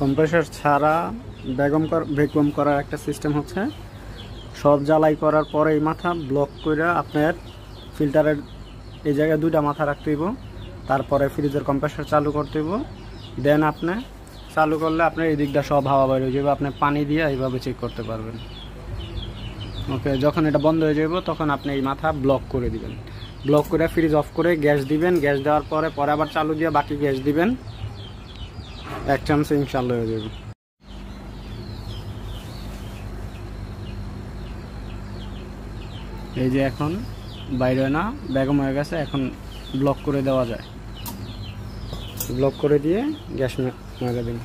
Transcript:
Compressor ছাড়া Begum vacuum করার একটা সিস্টেম হচ্ছে, সব জ্বালাই করার পরে এই মাথা ব্লক করে আপনার ফিল্টারের এই জায়গায় দুইটা মাথা রাখতে হইব, তারপরে ফ্রিজের কম্প্রেসার চালু করতে হইব, দেন আপনি চালু করলে আপনার এই দিকটা সব হাওয়া বাইরে হয়ে যাবে, আপনি পানি দিয়ে এইভাবে চেক করতে পারবেন। ওকে, যখন এটা বন্ধ হয়ে যাবে তখন আপনি এই মাথা ব্লক করে দিবেন। ব্লক করে ফ্রিজ অফ করে গ্যাস দিবেন, গ্যাস দেওয়ার পরে পরে আবার চালু দিয়ে বাকি গ্যাস দিবেন। এক চামচে ইনশাল্লাহ হয়ে যাবে। এই যে এখন বাইরে না, বেগম হয়ে গেছে, এখন ব্লক করে দেওয়া যায়। ব্লক করে দিয়ে গ্যাস মেরে দিন।